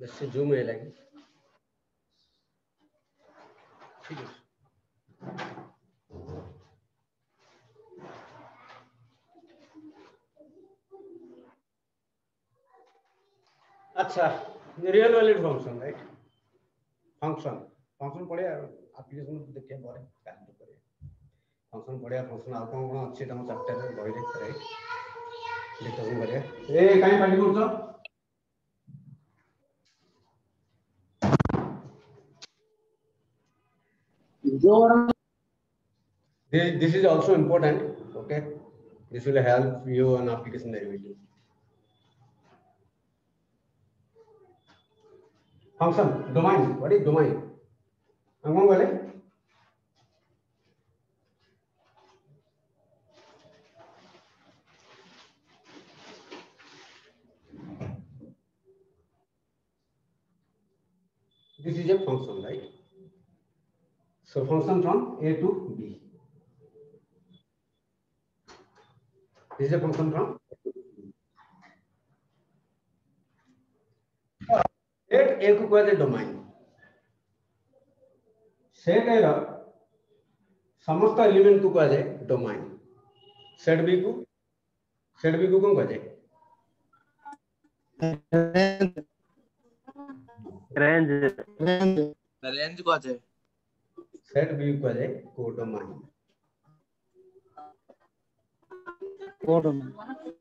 ବେଶୀ ଜୁମ୍ ହେଇଲାଗି ଠିକ ଅଛି अच्छा real valid function right function function पढ़िया आप्लिकेशन देखिए पर काम तो करिए फंक्शन पढ़िया फंक्शन आ कौन कौन अच्छी तम चैप्टर रे बही रे राइट डिस्कशन करिए ए काई this, is also important okay this will help you on application derivative function domain what is domain i'm going to this is a function right so function from a to b. This is a function from set A को कहते domain set ए रो समस्त element को कहते domain set B को? Set B को कौन कहते range range range को আছে सेट बी इक्वल है कोडोमाइन कोडोमाइन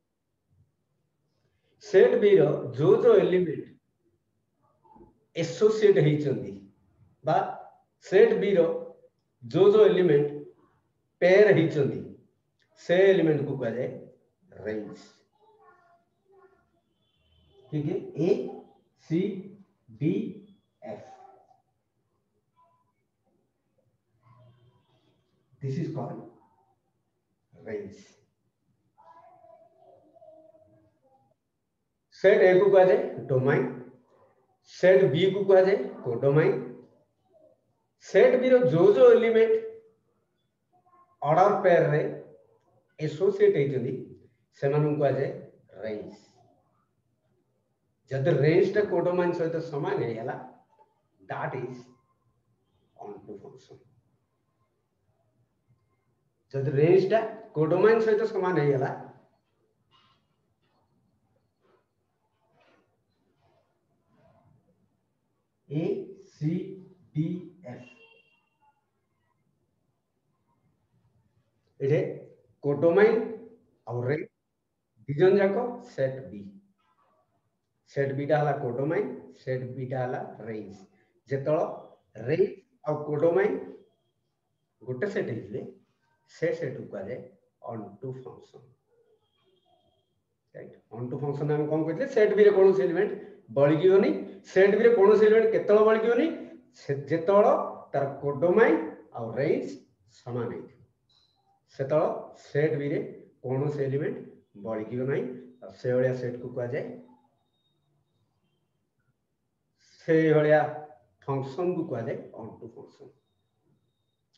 सेट बी रो जो जो एलिमेंट एसोसिएट है चंदी बा सेट बी रो जो जो एलिमेंट पेयर चंदी से एलिमेंट को कहा जाए रेंज ठीक है A C D F This is called range. Set A को कहा जाए डोमाइन सेट बी को कहा जाए कोडोमाइन सेट बी रो जो जो एलिमेंट ऑर्डर पेयर रे एसोसिएट ହେଇଛନ୍ତି ସେମାନଙ୍କୁ କୁହା ଯାଏ ରେଞ୍ଜ ଯଦି ରେଞ୍ଜଟା କୋଡୋମାଇନ୍ ସହିତ ସମାନ ହେଇଗଲା that is on to function ଯଦି ରେଞ୍ଜ ଟା କୋଡୋମାଇନ୍ ସହିତ ସମାନ ହେଇଗଲା ए सी डी एफ ଏଠି କୋଡୋମାଇନ୍ ଆଉ ରେ ଦିଜନ ଯାକ ସେଟ୍ ବି ସେଟ୍ ବିଟା ହେଲା କୋଡୋମାଇନ୍ ସେଟ୍ ବିଟା ହେଲା ରେଞ୍ଜ ଯେତେବେଳେ ରେଞ୍ଜ ଆଉ କୋଡୋମାଇନ୍ ଗୋଟେ ସେଟ୍ ହେଇଥିଲେ ସେ ସେଟ୍କୁ କୁହାଯାଏ onto function right onto function ଆମେ କ'ଣ କହିଥିଲେ ସେଟ୍ ବିରେ କୌଣସି ଏଲିମେଣ୍ଟ ବଳିକିବନି ସେଟ୍ ବିରେ କୌଣସି ଏଲିମେଣ୍ଟ କେତେବେଳେ ବଳିକିବନି ଯେତେବେଳେ ତାର କୋଡୋମାଇନ୍ ଆଉ ରେଞ୍ଜ ସମାନ ହେଇଥିବ ସେତେବେଳେ ସେଟ୍ ବିରେ କୌଣସି ଏଲିମେଣ୍ଟ ବଳିକିବ ନାହିଁ ଆଉ ସେଇଭଳିଆ ସେଟ୍କୁ କୁହାଯାଏ ସେଇଭଳିଆ ଫଙ୍କସନ୍କୁ କୁହାଯାଏ ଅନ୍ଟୁ ଫଙ୍କସନ୍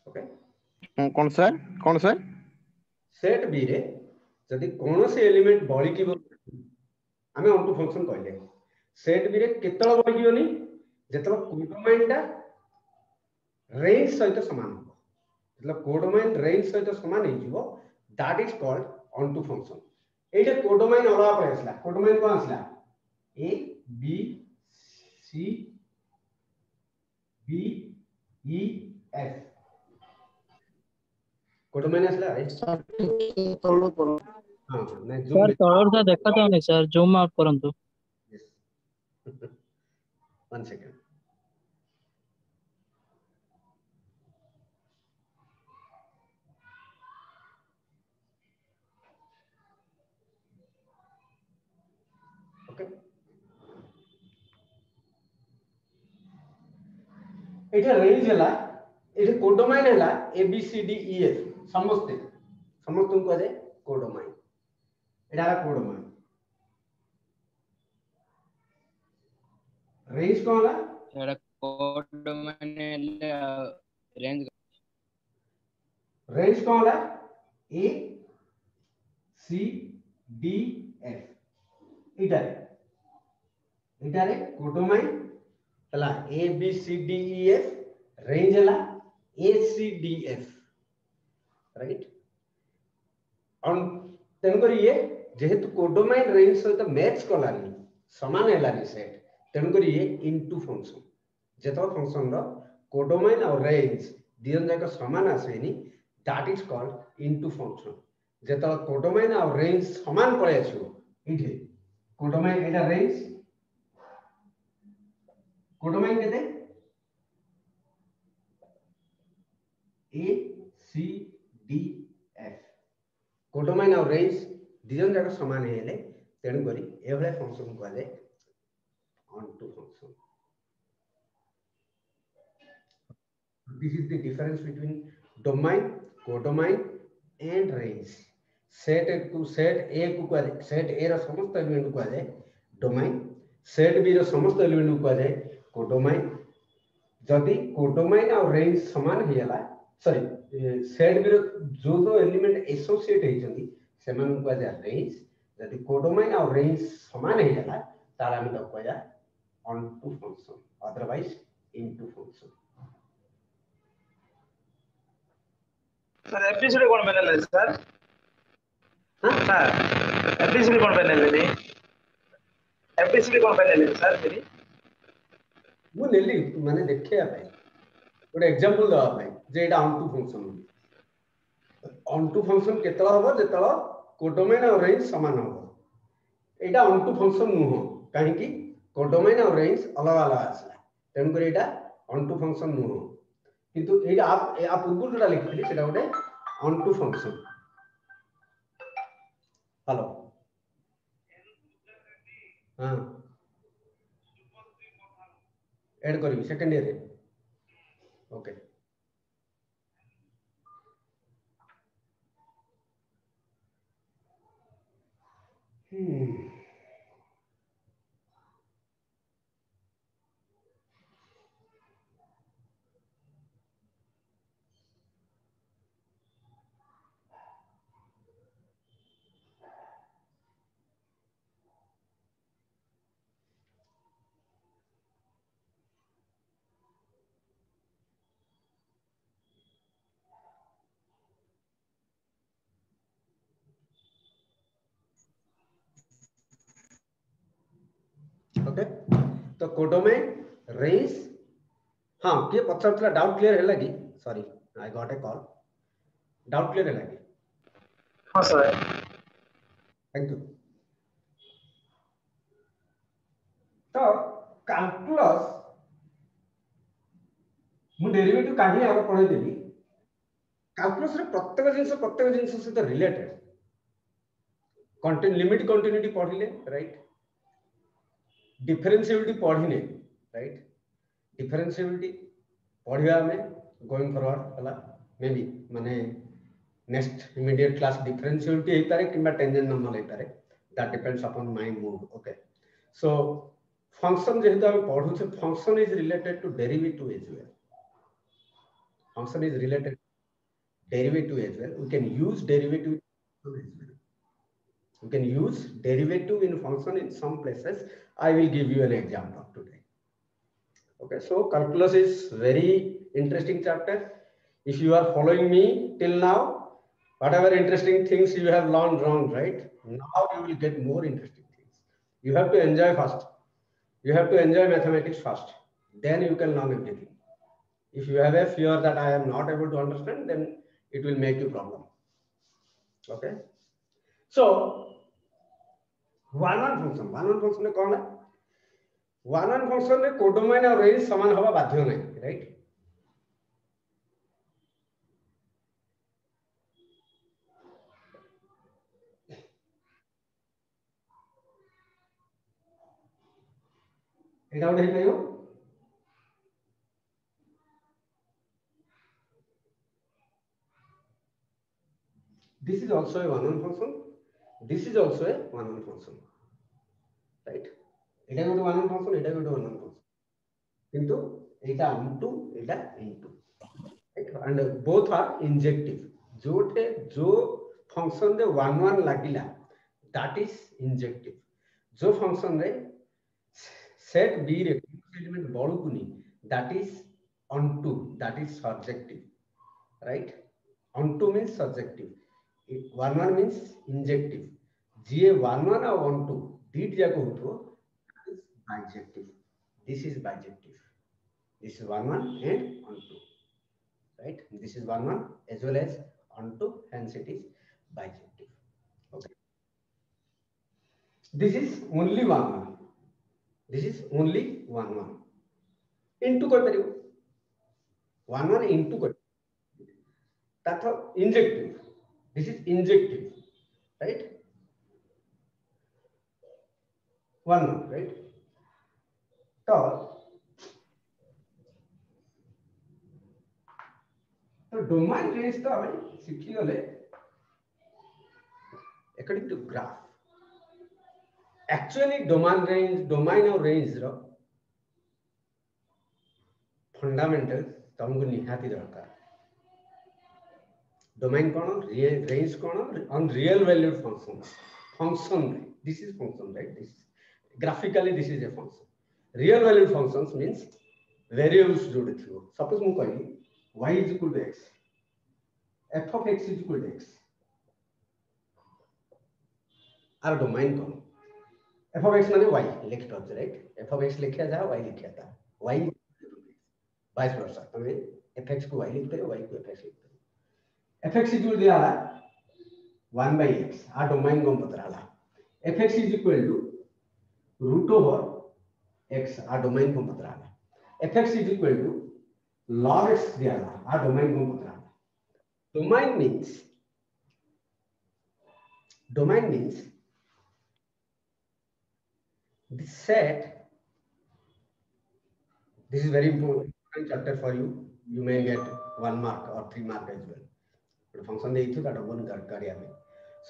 ଓକେ কোন স্যার কোন স্যার সেট বি রে যদি কোনসি এলিমেন্ট বলিকিব আমি অন্টু ফাংশন কইলে সেট বি রে কেতল বলিকিবনি যেতল কোডোমাইনটা রেঞ্জ সহিত সমান হব যেতল কোডোমাইন রেঞ্জ সহিত সমান হই যিব that is called onto function এইটা কোডোমাইন অলগা পড়ে আসলা কোডোমাইন কোন আসলা A B C B E F codomain असला है सर तोलो करो हाँ नहीं जूम सर तोलो सा देखा था नहीं सर जूम आउट परंतु। यस वन सेकंड এটা রেঞ্জ হেলা ଏଠି କୋଡୋମାଇନ୍ ହେଲା A B C D E F ସମସ୍ତେ ସମସ୍ତଙ୍କୁ କୁହାଯାଏ କୋଡୋମାଇନ୍ ଏଇଟା ହେଲା କୋଡୋମାଇନ୍ ରେଞ୍ଜ କ'ଣ ହେଲା ଏଟା କୋଡ ମାନେ ରେଞ୍ଜ ରେଞ୍ଜ କ'ଣ ହେଲା ଏ ସି ଡି ଏଫ୍ ଏଇଟା ଏଇଟାରେ କୋଡୋମାଇନ୍ ହେଲା A B C D E F range ହେଲା A C D F right ତେଣୁକରି ଇଏ ଯେହେତୁ କୋଡୋମାଇନ୍ ରେଞ୍ଜ ସହିତ ମ୍ୟାଚ୍ କଲାନି ସମାନ ହେଲାନି ସେଟ୍ ତେଣୁକରି ଇଏ ଇଣ୍ଟୁ ଫଙ୍କସନ୍ ଯେତେବେଳେ ଫଙ୍କସନ୍ର କୋଡୋମାଇନ୍ ଆଉ ରେଞ୍ଜ ଦୁଇ ଜଣ ଯାକ ସମାନ ଆସିବେନି that is called into function ଯେତେବେଳେ କୋଡୋମାଇନ୍ ଆଉ ରେଞ୍ଜ ସମାନ ପଳେଇ ଆସିବ ଏଇଠି କୋଡୋମାଇନ୍ ଏଇଟା ରେଞ୍ଜ କୋଡୋମାଇନ୍ କେତେ A C D F codomain ଆଉ ରେଞ୍ଜ ଦୁଇ ଜଣ ଯାକ ସମାନ ହେଇଗଲେ ତେଣୁକରି ଏଭଳିଆ ଫଙ୍କସନ୍ କୁହାଯାଏ onto function. This is the difference between domain, codomain and range. Set to set A को कुआ set A ର ସମସ୍ତ element କୁ କୁହାଯାଏ domain, set B ର ସମସ୍ତ element କୁ କୁହାଯାଏ codomain. ଯଦି codomain ଆଉ range ସମାନ ହେଇଗଲା ସରି ସେଡ୍ବିର ଯେଉଁ ଯେଉଁ ଏଲିମେଣ୍ଟ ଏସୋସିଏଟ୍ ହେଇଛନ୍ତି ସେମାନଙ୍କୁ କୁହାଯାଏ ରେଞ୍ଜ ଯଦି କୋଡୋମାଇନ୍ ଆଉ ରେଞ୍ଜ ସମାନ ହେଇଗଲା ତାହେଲେ ଆମେ ତାକୁ କୁହାଯାଏ onto function otherwise into function sir ଏଫିସିରେ କ'ଣ ବନେଇଲେ ସାର୍ ସାର୍ ଏଫିସିରେ କ'ଣ ବନେଇଲେ ଏଫିସିରେ କ'ଣ ବନେଇଲେ ସାର୍ ମୁଁ ନେଲି ମାନେ ଦେଖିବା ପାଇଁ ଗୋଟେ ଏକ୍ଜାମ୍ପଲ ଦେବା ପାଇଁ ଯେ ଏଇଟା ଅଣ୍ଟୁ ଫଙ୍କସନ ବୋଲି ଅଣ୍ଟୁ ଫଙ୍କସନ କେତେବେଳେ ହବ ଯେତେବେଳେ କୋଡୋମାଇନ୍ ଆଉ ରେଞ୍ଜ ସମାନ ହବ ଏଇଟା ଅଣ୍ଟୁ ଫଙ୍କସନ ନୁହଁ କାହିଁକି କୋଡୋମାଇନ୍ ଆଉ ରେଞ୍ଜ ଅଲଗା ଅଲଗା ଆସିଲା ତେଣୁକରି ଏଇଟା ଅଣ୍ଟୁ ଫଙ୍କସନ ନୁହଁ କିନ୍ତୁ ଏଇଟା ଆ ପୂର୍ବରୁ ଯୋଉଟା ଲେଖିଥିଲି ସେଟା ଗୋଟେ ଅଣ୍ଟୁ ଫଙ୍କସନ ହ୍ୟାଲୋ ହଁ ଏଡ୍ କରିବି ସେକେଣ୍ଡ ଇୟରରେ ईयर ओके घटक तो कोडो रेस रईस हाँ किए पचार डाउट क्लीयर है कि sorry I got a call doubt clear है कि हाँ सर थैंक यू तो कैलकुलस मु डेरिवेटिव काहे आगे पढ़ाई देबी कैलकुलस रे प्रत्येक जिंस प्रत्येक जिंस सहित रिलेटेड कंटिन्यू लिमिट कंटिन्यूटी पढ़िले राइट right? डिफरेंशिएबिलिटी पढ़िने राइट डिफरेंशिएबिलिटी पढ़िया आमे गोइंग फॉरवर्ड हला मे बी माने नेक्स्ट इमीडिएट क्लास डिफरेंशिएबिलिटी हेई पारे किबा टेंजेंट नॉर्मल हेई पारे that depends upon my mood okay so function जेहेतु आम पढु छे function is related to derivative as well function is related derivative as well we can use derivative as well. You can use derivative in function in some places. I will give you an example today. Okay so calculus is very interesting chapter. If you are following me till now whatever interesting things you have learned wrong right? Now you will get more interesting things. You have to enjoy first. You have to enjoy mathematics first. Then you can learn everything. If you have a fear that i am not able to understand then it will make you problem. Okay? So one function one function কম না one one function codomain আর range সমান হওয়া বাধ্য না right এটা গোটে হইপারিব this is also a one on function this is also a one on function right এটা গোটে ওয়ান ওয়ান ফাংশন এটা গোটে ওয়ান ওয়ান ফাংশন কিন্তু এটা অন2 এটা into and both are injective जोटे जो फ़ंक्शन रे 1 1 लागिला दैट इज़ इंजेक्टिव जो फ़ंक्शन रे सेट बी रे एलिमेंट बळुकुनी दैट इज़ onto that is surjective right onto means surjective one one means injective GA11 or 1, 2, did jago hoto, is bijective. This is bijective. This is 1, 1 and 1, 2. Right? This is 1, 1 as well as 1, 2, hence it is bijective. Okay. This is only 1, 1. This is only 1, 1. Into koi paribu. 1, 1 into koi That's injective. This is injective. Right? one group, right? Tall. So domain range तो हमें सीखी गले according to graph. Actually domain range, domain और range रो fundamentals तुमको निहाती दरकार. domain कौन range कौन on real valued function function this is function right this is graphically this is a function. Real value functions means variables जोड़े थियो. Suppose mu kahi y is equal to x, f of x is equal to x. आर domain कौन? f of x mane y likh to तो right? f of x लिखा ja y लिखा था. y vice versa. तो mean f x ko y लिखते हैं, y ko f x लिखते हैं. f x इक्वल दिया ला one by x. आर domain ko पता ला? f x is equal to root over x आ डोमाइन को पता ला F X is equal to log x दिया ला आ डोमाइन को पता ला domain means domain means the set this is very important chapter for you you may get one mark or three mark as well but function they that one karya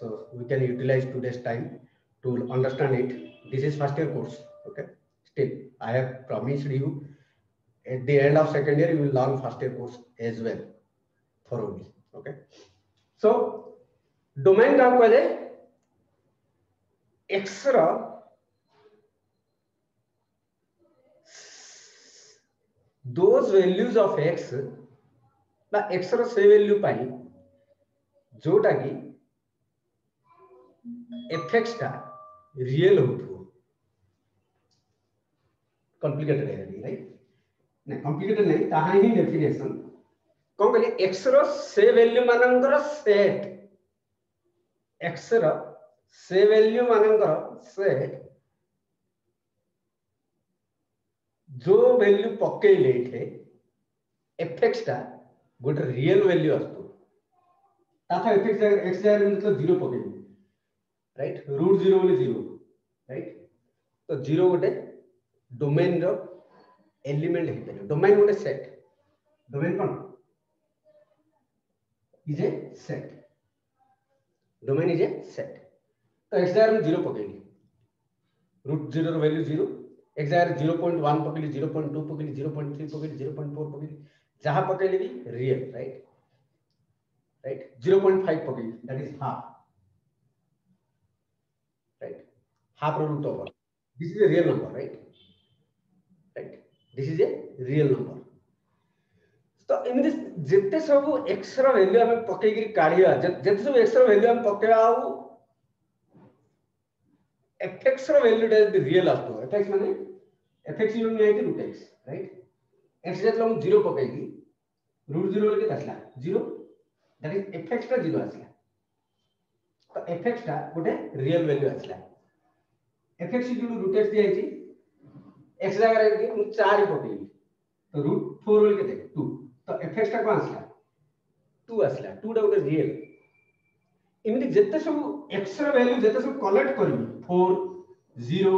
so we can utilize today's time to understand it this is first year course okay still i have promised you at the end of second year you will learn first year course as well thoroughly okay so domain का कहले x ର those values of x ବା x ର ସେ value ପାଇଁ ଯୋଉଟା କି fx ଟା real ହଉଥିବ complicated ହେଇଗଲି right ନା complicated ନାହିଁ ତାହା ହିଁ definition କଣ କହିଲେ x ର ସେ value ମାନଙ୍କର set x ର ସେ value ମାନଙ୍କର set ଯୋଉ value ପକେଇଲେ ଏଠି fx ଟା ଗୋଟେ real value ଆସୁଥିବ ତାହା fx ଜାଗାରେ x ଜାଗାରେ ମୁଁ ତ 0 ପକେଇବି ରାଇଟ୍ ରୁଟ୍ 0 ବୋଲି 0 ରାଇଟ୍ ତ 0 ଗୋଟେ डोमेन एलिमेंट हे परिबो डोमेन गोटे set domain cone is a set domain is a set तो x में 0 पकेली √0 रो वैल्यू 0 x डायरेक्ट 0.1 पकेली 0.2 पकेली 0.3 पकेली 0.4 पकेली जहाँ पकेली भी real right right 0.5 पकेली that is half right half root over this is a real number right this is a real number ତ ଏମିତି ଯେତେ ସବୁ x ର ଭ୍ୟାଲୁ ଆମେ ପକେଇକି କାଢିବା ଯେତେ ସବୁ x ର ଭ୍ୟାଲୁ ଆମେ ପକେଇବା ଆଉ fx ର ଭ୍ୟାଲୁ ଟା ଯଦି ରିଏଲ ଆସୁଥିବ fx ମାନେ fx unit ନିଆହେଇଛି root x right x ଯେତେବେଳେ ମୁଁ 0 ପକେଇକି root 0 ବୋଲି କେତେ ଆସିଲା 0 that is fx ଟା 0 ଆସିଲା ତ fx ଟା ଗୋଟେ ରିଏଲ ଭ୍ୟାଲୁ ଆସିଲା fx ଇକ୍ୱାଲ root x ଦିଆହେଇଛି x ଜାଗାରେ ମୁଁ 4 ପକେଇଲି ତ root 4 ବୋଲି କେତେ 2 ତ fx ଟା କଣ ଆସିଲା 2 ଆସିଲା 2 ଟା ଗୋଟେ ରିଏଲ ଏମିତି ଯେତେ ସବୁ x ର ଭ୍ୟାଲୁ ଯେତେ ସବୁ କଲେକ୍ଟ କରିବି 4 0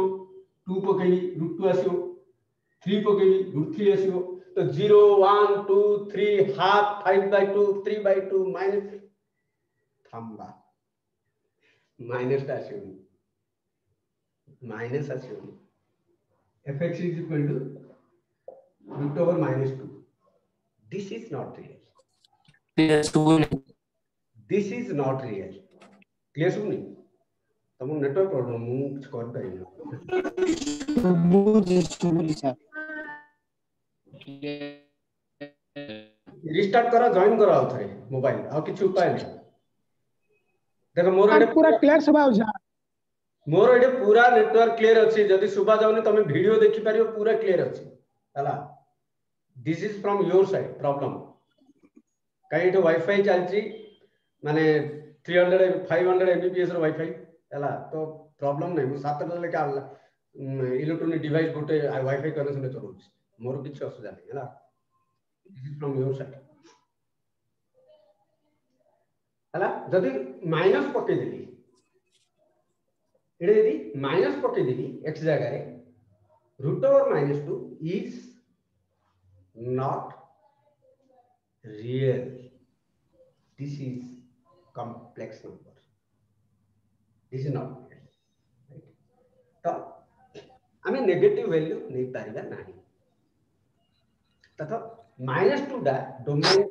2 ପକେଇବି root 2 ଆସିବ 3 ପକେଇବି root 3 ଆସିବ ତ 0 1 2 3 half 5 by 2 3 by 2 minus ଥାମ୍ବା minus ଟା ଆସିବନି ମାଇନସ୍ ଆସିବନି fx is equal to root over minus 2 this is not real clear yes this is not real clear suni tamu network problem mu score parina mu just suni sir restart करा join करा आउ थरे mobile और किछ उपाय नहीं देखो मोर पूरा क्लियर सब आउ जा ମୋର ଏଠି ପୁରା ନେଟୱାର୍କ କ୍ଲିୟର ଅଛି ଯଦି ଶୁଭା ଯାଉନି ତମେ ଭିଡିଓ ଦେଖିପାରିବ ପୁରା କ୍ଲିୟର ଅଛି ହେଲା this is from your side problem କାହିଁ ଏଠି ୱାଇଫାଇ ଚାଲିଛି ମାନେ three hundred five hundred Mbps ର ୱାଇଫାଇ ହେଲା ତ ପ୍ରୋବ୍ଲେମ ନାହିଁ ମୁଁ ସାତଟା ଲେଖା ଇଲେକ୍ଟ୍ରୋନିକ ଡିଭାଇସ୍ ଗୋଟେ ୱାଇଫାଇ କନେକ୍ସନରେ ଚଲାଉଛି ମୋର କିଛି ଅସୁବିଧା ନାହିଁ ହେଲା this is from your side ହେଲା ଯଦି ମାଇନସ୍ ପକେଇଦେଲି ଏଠି ଯଦି ମାଇନସ୍ ପକେଇଦେଲି ଏକ୍ସ ଜାଗାରେ root over minus two is not real. This is complex number. This is not real. Right? ତ ଆମେ ନେଗେଟିଭ ଭ୍ୟାଲ୍ୟୁ ନେଇପାରିବା ନାହିଁ ତଥା ମାଇନସ୍ ଟୁଟା ଡୋମାଇନ୍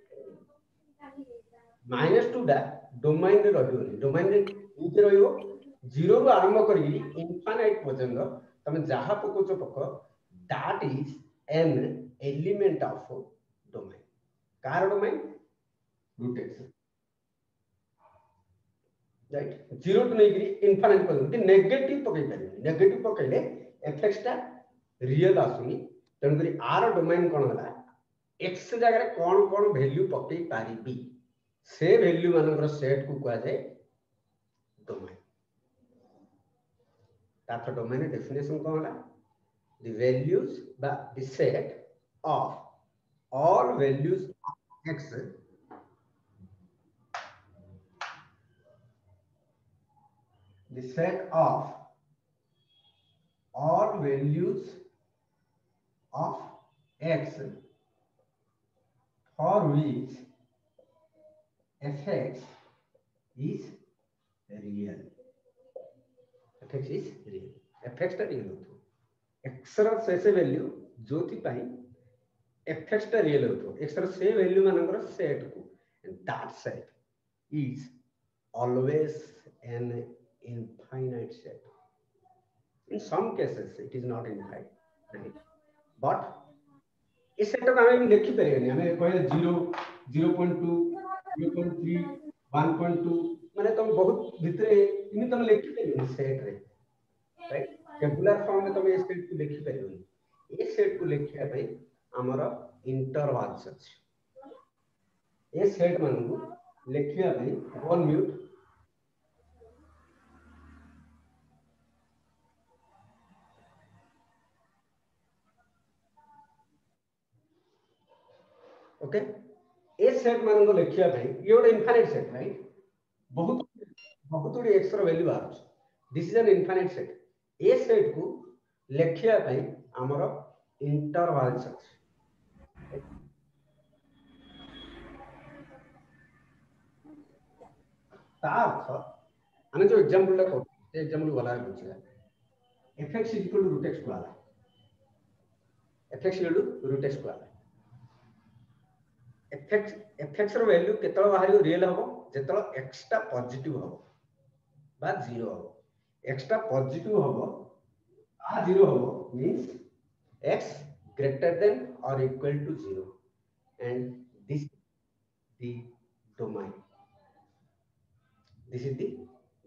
ମାଇନସ୍ ଟୁଟା ଡୋମାଇନ୍ରେ ରହିବନି ଡୋମାଇନ୍ରେ ଏମିତି ज़ीरो रु आरंभ कर इनफाइनाइट पर्यंत, तुम जहाँ पकोच पक that is an element of domain car domain rotation right zero to नहीं करी इनफाइनाइट पर्यंत. नेगेटिव पकई पारे. नेगेटिव पकेले एफ़ एक्स टा रियल आसुनी. तण करी आर डोमेन कौन होला? एक्स जगह जगार कौन कौन भैल्यू पकई पारि से वैल्यू मानकर सेट को कह जाए डोमेन Tata domain definition कौन है? The values the set of all values of x the set of all values of x for which fx is real. f(x) is real f(x) টা real হতো x ର ଶେଷ value ଯୋଉଥିପାଇଁ f(x) টা real ହଉଥିବ x ର ସେ value ମାନଙ୍କର ସେଟ୍ କୁ that set is always an infinite set in some cases it is not infinite right? but A set को हमें लिखि परिबनी हमें कहले 0 0.2 0.3 1.2 माने तुम बहुत भितरे इनि तुम लेखि पेलु सेट रे। राइट टेबुलर फॉर्म में तुम ए सेट को लेखि पेलु ए सेट को लेखिया भई, हमर इंटरवल्स अछि ए सेट मन को लेखिया भई one mute okay A set मन को लेखिया भई, ये इनफिनिट सेट राइट బహుతుడి బహుతుడి ఎక్స్ర వెళ్ళి ବାହାରୁଛି ଦିସ୍ ଇଜ୍ ଆନ୍ ଇନଫାଇନାଇଟ୍ ସେଟ୍ ଏ ସେଟ୍କୁ ଲେଖିବା ପାଇଁ ଆମର ଇଣ୍ଟରଭାଲ୍ସ ଅଛି ତା ଅର୍ଥ ଆମେ ଯେଉଁ ଏକ୍ଜାମ୍ପଲ୍ଟା କରୁ ସେ ଏକ୍ଜାମ୍ପଲ୍ ଗଲା ବୁଝିବା ଏଫେକ୍ସ ଇଜିକ୍ୱାଲ୍ ଟୁ ରୁଟେକ୍ସ କୁହାଗଲା ଏଫେକ୍ସ ଇଜିକ୍ୱାଲ୍ ଟୁ ରୁଟେକ୍ସ କୁହାଗଲା ଏଫେକ୍ସ ଏଫେକ୍ସର ଭାଲ୍ୟୁ କେତେବେଳେ ବାହାରିବ ରିଏଲ୍ ହେବ ଯେତେବେଳେ x ଟା ପଜିଟିଭ ହବ ବା 0 ହବ x ଟା ପଜିଟିଭ ହବ ଆ 0 ହବ means x greater than or equal to 0 and this the domain this is the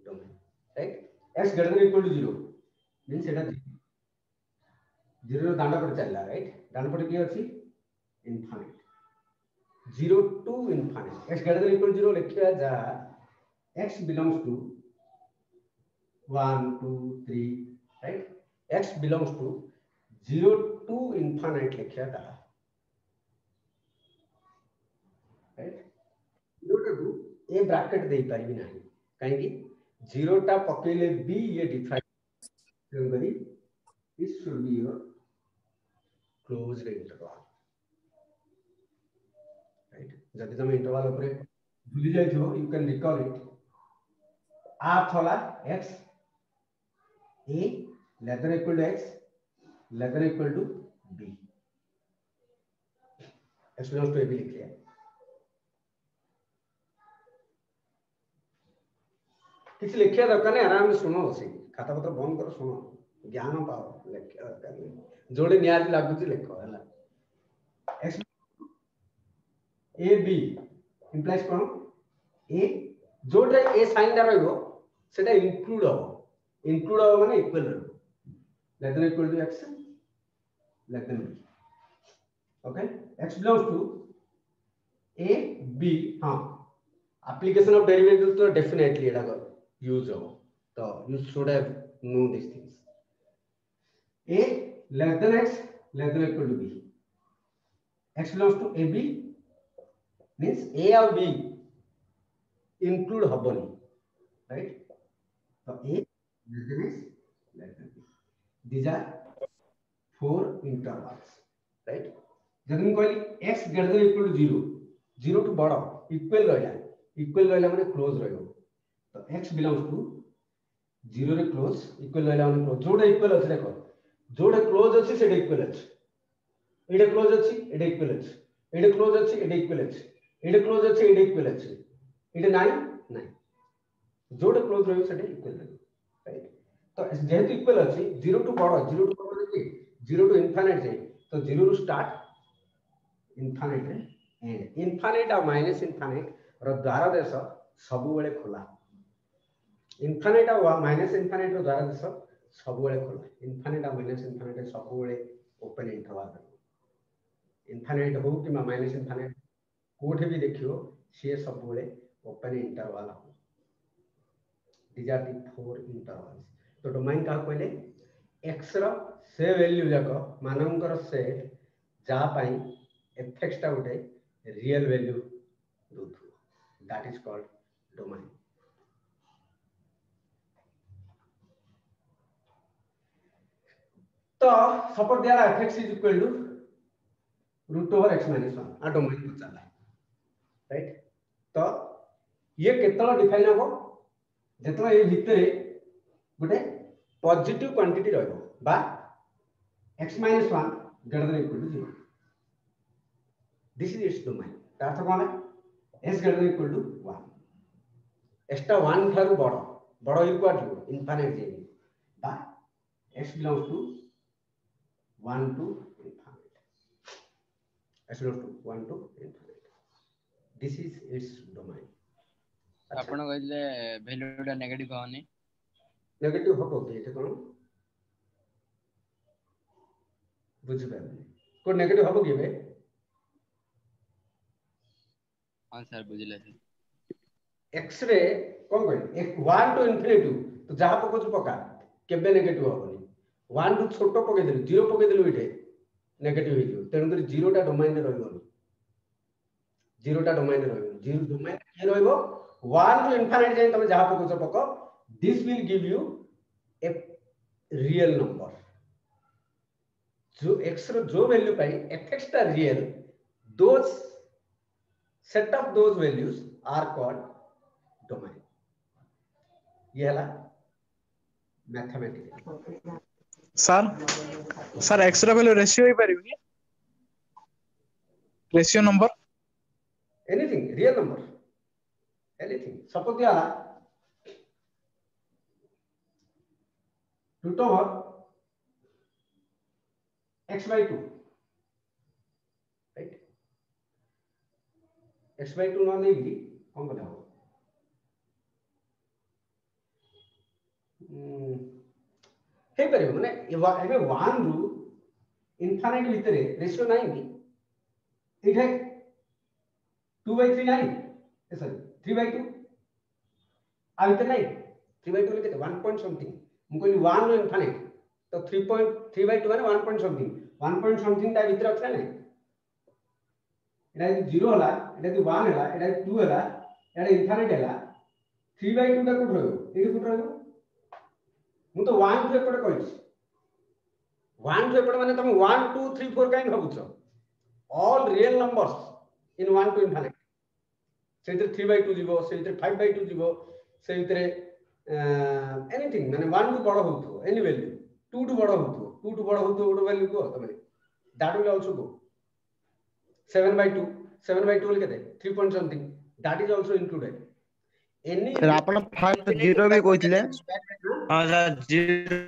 domain right x greater than or equal to 0 means এটা 0 ର ଦାଣ୍ଡ ପଟେ ଚାଲିଲା right ଦାଣ୍ଡ ପଟେ କି ଅଛି infinite 0 to infinity x greater than equal to 0 लिखिया जा x belongs to 1 2 3 right x belongs to 0 to infinite लिखिया जा right 0 to ए ब्रैकेट दे पारि ना कहीं जीरोटा पकेले बी ये define तेणुक this should be your close interval ଯଦି ତମେ ଇଣ୍ଟରଭାଲ ଉପରେ ଭୁଲି ଯାଇଥିବ you can recall it r ଥଲା x a less than or equal to x less than or equal to b x belongs to a b लिख लिया କିଛି ଲେଖିବା ଦରକାର ନାହିଁ ଆରାମରେ ଶୁଣ ବସିକି ଖାତା ପତ୍ର ବନ୍ଦ କର ଶୁଣ ଜ୍ଞାନ ପାଅ ଲେଖିବା ଦରକାର ନାହିଁ ଯୋଉଠି ନିହାତି ଲାଗୁଛି ଲେଖ ହେଲା ए बी इम्प्लाइज कौन? ए जोटा ए सैन टा रहा इनक्लूड हम इनक्लूड हम मैं इक्वेल रखन इक्वेल टू एक्स लेकिन okay X belongs to A B हाँ। आप्लिकेसन अफ डेरीवेटिव तो डेफिनेटली यूज़ हम तो you should have know this A less than X less than equal to B X belongs to A B means A or B include Haboni, right? So A less than is less than B. These are four intervals, right? ଯଦି ମୁଁ କହିଲି x greater than equal to 0 0 to ବଡ equal ରହିଲା equal ରହିଲା ମାନେ close ରହିବ ତ x belongs to 0 ରେ କ୍ଲୋଜ ଇକ୍ୱାଲ ରହିଲା ମାନେ କ୍ଲୋଜ ଯୋଉଟା ଇକ୍ୱାଲ ଅଛି ଦେଖ ଯୋଉଟା କ୍ଲୋଜ ଅଛି ସେଟା ଇକ୍ୱାଲ ଅଛି ଏଇଟା କ୍ଲୋଜ ଅଛି ଏଇଟା ଇକ୍ୱାଲ ଅଛି ଏଇଟା କ୍ଲୋଜ ଅଛି ଏଇଟା ଇକ୍ୱାଲ ଅଛି ଏଇଟା କ୍ଲୋଜ ଅଛି ଏଇଟା ଇକ୍ୱାଲ ଅଛି ଏଇଟା ନାହିଁ ନାହିଁ ଯୋଉଟା କ୍ଲୋଜ ରହିବ ସେଟା ଇକ୍ୱାଲ ରହିବ ରାଇଟ୍ ତ ଯେହେତୁ ଇକ୍ୱାଲ ଅଛି ଜିରୋ ଟୁ ବଡ ଜିରୋ ଟୁ ବଡ ଦେଖି ଜିରୋ ଟୁ ଇନଫାଇନାଇଟ ଯାଏ ତ ଜିରୋ ରୁ ଷ୍ଟାର୍ଟ ଇନଫାଇନାଇଟ ରେ ଏଣ୍ଡ ଇନଫାଇନାଇଟ ଆଉ ମାଇନସ ଇନଫାଇନାଇଟ ର ଦ୍ୱାର ଦେଶ ସବୁବେଳେ ଖୋଲା ଇନଫାଇନାଇଟ ଆଉ ମାଇନସ ଇନଫାଇନାଇଟ ର ଦ୍ୱାର ଦେଶ ସବୁବେଳେ ଖୋଲା ଇନଫାଇନାଇଟ ଆଉ ମାଇନସ ଇନଫାଇନାଇଟ ସବୁବେଳେ ଓପନ ଇଣ୍ଟରଭାଲ ରହିବ ଇନଫାଇନାଇଟ ହଉ କିମ୍ବା ମାଇନସ कौट भी देखियो सी सब ओपन इंटरवाल हम these are the four interval तो डोमाइन क्या कहले एक्सर से वैल्यू जाक मानवर सेट जहाँपाई एफेक्सटा गोटे रियल वैल्यू दूथ दैट इज़ कॉल्ड डोमाइन तो सपोर्ट दिया F X is equal to root over X minus one uh domain को चला। राइट? तो ये केतल डिफाइन हम जितना ये भितर गोटे पॉजिटिव क्वांटिटी रहबो बा, x 1 greater than equal to this is its domain अर्थ कौन S greater than equal to one एसटा one ठार बड़। बड़ ये कौट जीव बा X belongs to one to infinite X to one to this is its domain ଆପଣ କହିଥିଲେ ଭ୍ୟାଲ୍ୟୁ ଟା ନେଗେଟିଭ ହବନି ନେଗେଟିଭ ହବ କି ଏଠି କ'ଣ ବୁଝିପାରିଲି କୋଉ ନେଗେଟିଭ ହବ କି ଏବେ ହଁ ସାର୍ ବୁଝିଲେ ସାର୍ ଏକ୍ସ ରେ କ'ଣ କହିଲି ୱାନ୍ ଟୁ ଇନଫିନିଟି ତୁ ଯାହା ପକଉଛୁ ପକା କେବେ ନେଗେଟିଭ ହବନି ୱାନ୍ ଟୁ ଛୋଟ ପକେଇଦେଲୁ ଜିରୋ ପକେଇଦେଲୁ ଏଇଠି ନେଗେଟିଭ ହେଇଯିବ ତେଣୁକରି ଜିରୋଟା ଡୋମାଇନରେ ରହିବନି ज़ीरो टा डोमेन रे रहबो ज़ीरो डोमेन के रहबो 1 टू इनफिनिट जे তুমি जहा पको पको this will give you a real number जो x रो जो वैल्यू पाई fx टा real those set of those values are called domain ये हला मैथमेटिकल सर सर एक्स रो वैल्यू रेशियो ही परिबे ratio number anything real number anything suppose दिया root over x by 2 right x by 2 ନ ନେଇକି କଣ କଲେ ହବ ହେଇପାରିବ ମାନେ ଏବେ ୱାନ୍ ରୁ ଇନଫାନାଇଟ୍ ଭିତରେ ରେସିଓ ନାହିଁ କି ଏଇଟା टू बाई थ्री नहीं सॉरी थ्री बाई टू आ भीतर नहीं थ्री बाई टू लिखे थे वन पॉइंट समथिंग मुझे वन एखाने तो three point three by two मैंने one point something one point something ता भीतर अच्छे ना এটা যদি জিরো হলা এটা যদি ওয়ান হলা এটা যদি টু হলা এটা ইনফাইনাইট হলা থ্রি বাই টুটা কোটি রহব এইটি কোটি রহব মু তো ওয়ান টু এপটে কইছি ওয়ান টু এপটে মানে তুমি one two three four kind ভাবুছ all real numbers in one to infinite ସେଇଥିରେ ଥ୍ରୀ ବାଇ ଟୁ ଯିବ ସେଇଥିରେ ଫାଇଭ୍ ବାଇ ଟୁ ଯିବ ସେଇ ଭିତରେ ଏନିଥିଙ୍ଗ ମାନେ ୱାନ୍ ଟୁ ବଡ଼ ହଉଥିବ ଏନି ଭ୍ୟାଲ୍ୟୁ ଟୁ ଟୁ ବଡ଼ ହଉଥିବ ଟୁ ଟୁ ବଡ଼ ହଉଥିବ ଗୋଟେ ଭ୍ୟାଲ୍ୟୁ କୁହ ତମେ that will also go seven by two seven by two will get three point something that is also included any sir ଆପଣ ଫାଷ୍ଟ ଜିରୋ ବି କହିଥିଲେ ହଁ ସାର୍ ଜିରୋ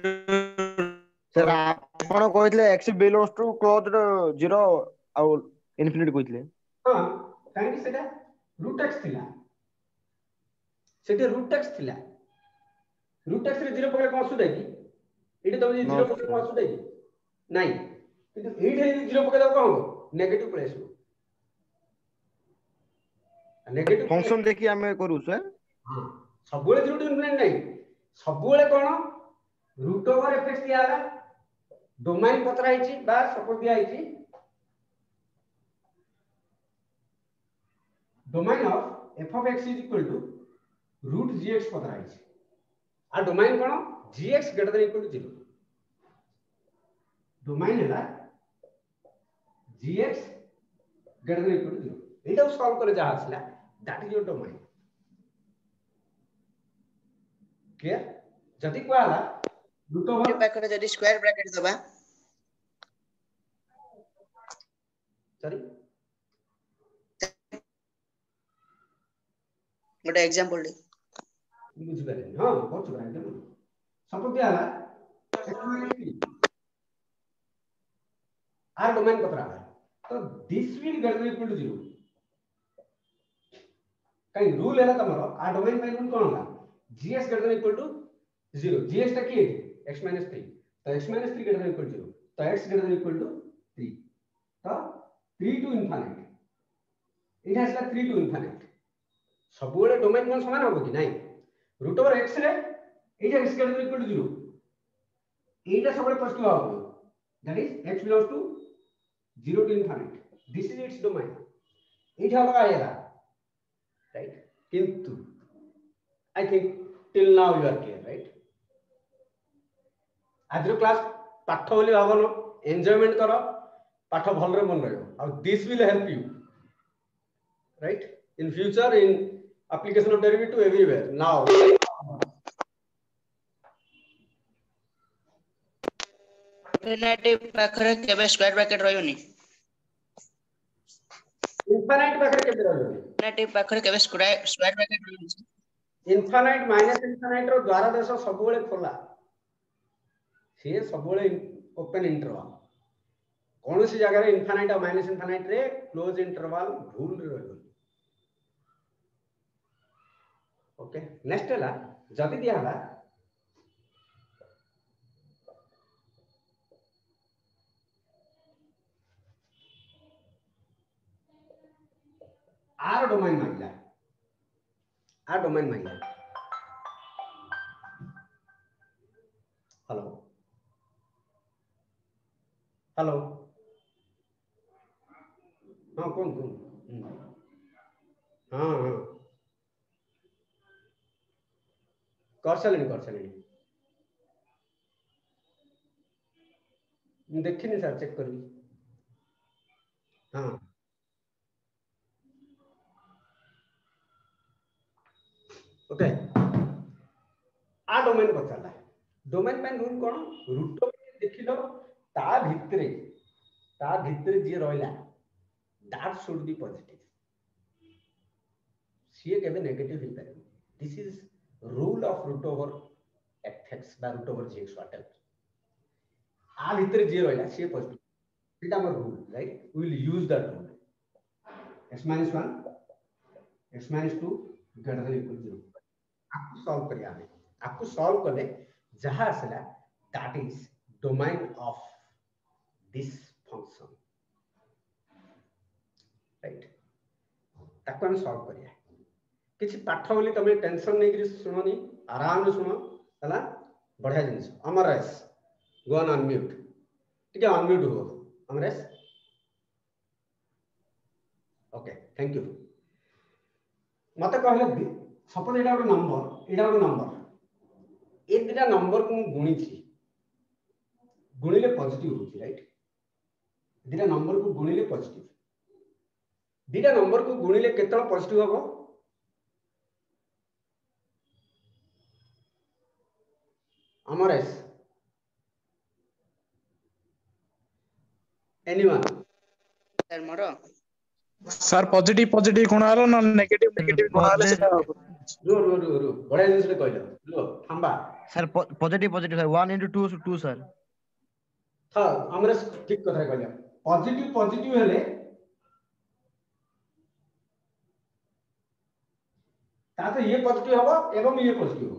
ସାର୍ ଆପଣ କହିଥିଲେ x belongs to close zero ଆଉ infinity କହିଥିଲେ ହଁ କାହିଁକି ସେଟା रुटेक्स थिला। सेठी रुटेक्स थिला। रुटेक्स रे ज़ीरो पकड़े कोन असुविधा इडे एठी तमे 0 पकड़े कोन असुविधा कि? नाही. किंतु एठी रे ज़ीरो पकड़े कोन हो नेगेटिव प्लेस हो नेगेटिव फ़ंक्शन देखि हमें करू छे हाँ. सबुले 0 टू इन्फिनिटी नाही. सबुले कोन रूट ओवर एफएक्स दिया है डोमेन पत्र आइची बा सपोर्ट दिया आइची domain of f of x is equal to root g x पता है इसे आ डोमेन कौन g x greater than equal to zero domain है ना g x greater than equal to zero এইটা সলভ করে যা আসলা that is your domain clear যদি रूट ऑफ़ बैक পাখরে যদি स्क्वायर ब्रैकेट দবা। सॉरी ଗୋଟେ ଏକ୍ସାମ୍ପଲ ଟେ ବୁଝିପାରିଲେନି ହଁ କରୁଛୁ ପରା ଏଇଟା ବୁଝୁ ସପୋଜ ଦିଆ ହେଲା ଆର ଡୋମାଇନ ପଚରା ହେଲା ତ this will greater equal to zero କାହିଁ ରୁଲ ହେଲା ତମର ଆ ଡୋମାଇନ ପାଇଁ ରୁଲ କଣ ହେଲା GS greater equal to zero GS ଟା କିଏ x ମାଇନସ୍ ଥ୍ରୀ ତ x minus three greater equal zero ତ x greater equal to three ତ ଥ୍ରୀ ଟୁ ଇନଫାନାଇଟ ଏଇଟା ଆସିଲା ଥ୍ରୀ ଟୁ ଇନଫାନାଇଟ ସବୁବେଳେ ଡୋମାଇନ କଣ ସମାନ ହବ କି ନାଇଁ ରୁଟ୍ ଓଭର x ରେ এইটা x গ্রেটার ইকুয়াল টু 0 এইটা সবসময় পজিটিভ হবে that is x belongs to 0 to infinite this is its domain এইটা হলো আইরা রাইট কিন্তু I think till now you are clear right Azar class পাঠ বলি ভাবন এনজয়মেন্ট কর পাঠ ভালরে মনে রহিব আর this will help you right in future in application of derivative everywhere. Now, infinity પાખરે કેબે સ્ક્વેર બ્રેકેટ રહ્યો ની ઇન્ફિનિટી પાખરે કેબે રહ્યો ઇન્ફિનિટી પાખરે કેબે સ્ક્વેર બ્રેકેટ રહ્યો છે ઇન્ફિનિટ માઈનસ ઇન્ફિનિટ રો દ્વાર દેશ સબુળે ખોલા સીએ સબુળે ઓપન ઇન્ટરવલ કોણસી જગ્યા રે ઇન્ફિનિટ આ માઈનસ ઇન્ફિનિટ રે ક્લોઝ ઇન્ટરવલ ભૂલ રહ્યો ओके नेक्स्ट है जदि दिया आर डोमेन मांगला आर डोमेन मांगला हेलो हेलो করসালেনি করসালেনি ମୁଁ ଦେଖିନି ସାର୍ ଚେକ୍ କରିବି ହଁ ଓକେ ଆ ଡୋମେନ୍ ପଚାରିଲା ଡୋମେନ୍ ପାଇଁ ରୁଲ୍ କ'ଣ ରୁଟ ଦେଖିଲ ତା ଭିତରେ ତା ଭିତରେ ଯିଏ ରହିଲା ଦାଟ ସୁଡ୍ ବି ପଜିଟିଭ ସିଏ କେବେ ନେଗେଟିଭ ହେଇପାରିବ this is rule of root over fx by root over gx whatever આ ભીતરે જે રહેલા છે પોઝિટિવ થીટા માં rule right we will use that rule x 1 x 2 greater than equal 0 આખું સોલ્વ કરી આવે આખું સોલ્વ કલે ଯାହା ଆସିଲା that is domain of this function right ତାକୁ ଆମେ solve କରିବା किसी पाठ बोली तुम्हें टेनसन नहीं शुणनी आराम से शुण है बढ़िया जिन अमरेश गोन अनम्यूट ठीक है अनम्यूट हो। अमरेश ओके थैंक यू मत कह सपोज़ ये गोटे नंबर ये गोटे नंबर ये दिटा नंबर को गुणी गुणिले पजिट हो रईट दिटा नंबर को गुणिले पजिट दिटा नंबर को गुणिले के पजिट हाँ amorous anyone sir moro sir positive positive guna halo na negative negative guna halo sir ru ru ru ru bada jinus le koilo ru thamba sir positive positive sir 1 into 2 2 sir ha amorous ঠিক কথা কইলাম positive positive হলে তাতে ইয়ে positive হবো এবং ইয়ে positive হবো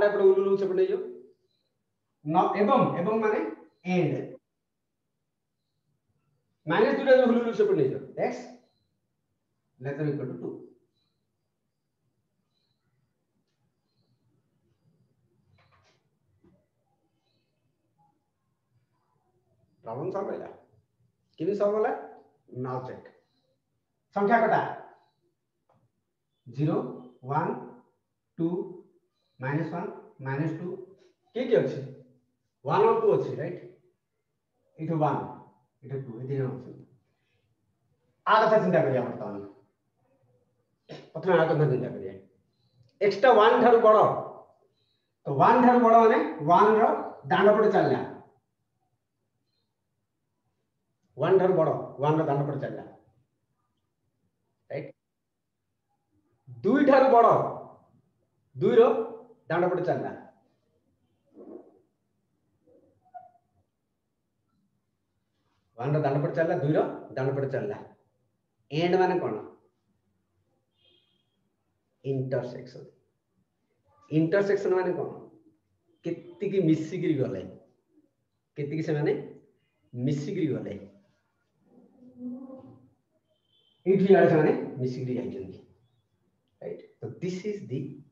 टा पड़े उलू से पड़े जो। न, एवं एवं माने एंड। माइनस दुटा जो उलू से पड़े जो। X less than equal to 2 problem solve होला किन सॉल्व होला नाउ चेक संख्या कटा 0 1 2 minus 1 minus 2 কি কি আছে? 1 আর 2 আছে রাইট এটা 1 এটা 2 এই তিনটা আছে আলাদা চিন্তা করি আমরা তাহলে। প্রথমে আলাদা চিন্তা করি। এক্সটা 1 ঠারু বড়। তো 1 ঠারু বড় মানে 1 র ডান পটে চাললা 1 ঠারু বড় 1 র ডান পটে চাললা রাইট 2 ঠারু বড় 2 র डांडा पट चलना है वन दांड पट चलना दुई रांड पट चलना कौन इंटरसेक्शन। इंटरसेक्शन मान कौन के मिसिक गले के मिसिक गले ये मिसिक तो this is the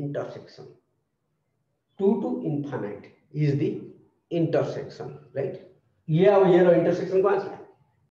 intersection 2 to infinite is the intersection right ये अब ये रहो intersection कौन सा